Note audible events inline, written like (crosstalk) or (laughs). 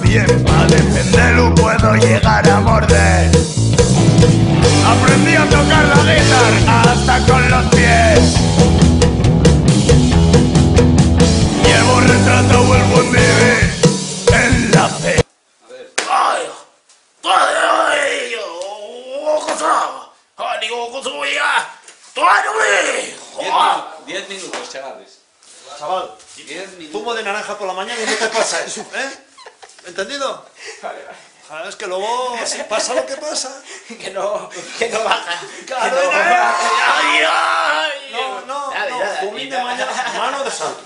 bien para defenderlo puedo llegar a morder. Aprendí a tocar la guitarra hasta con los pies. Llevo retratado el buen vivir en la fe. ¡Ay! ¡Ay! ¡Ojo! ¡Ay, digo, ¡Ay, ¡Ay, 10 minutos, chavales. Chaval, 10 minutos. zumo de naranja por la mañana y no te pasa eso, ¿eh? ¿Entendido? Joder, Es que luego si pasa lo que pasa. (laughs) Que no, que no baja. Claro, no- no. No, no, no, mano de santo.